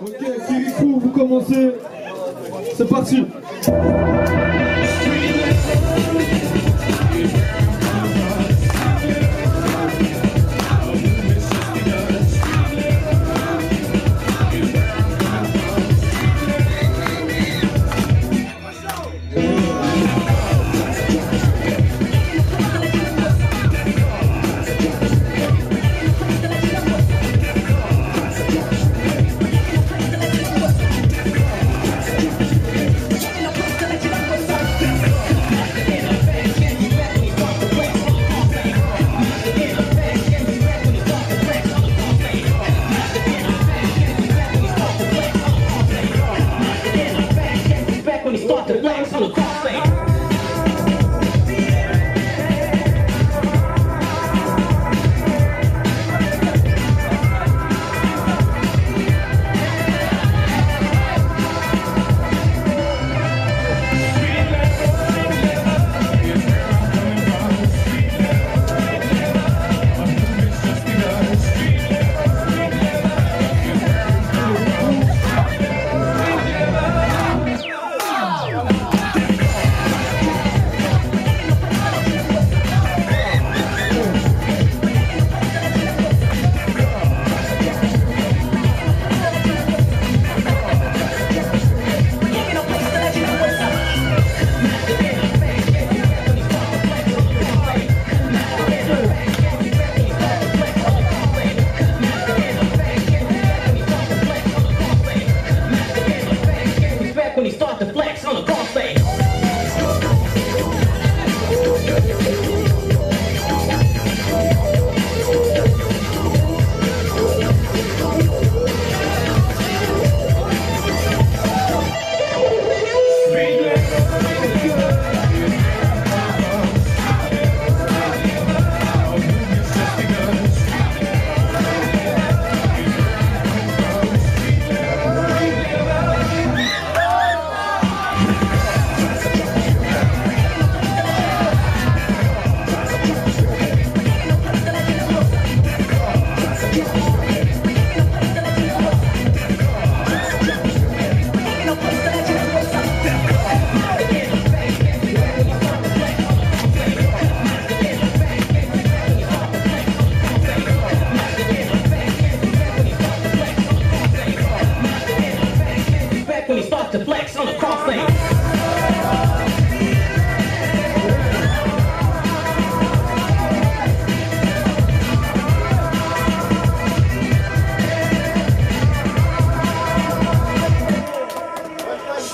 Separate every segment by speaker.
Speaker 1: Ok, Kirikou, vous commencez. C'est parti.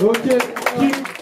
Speaker 1: Ok. Qui-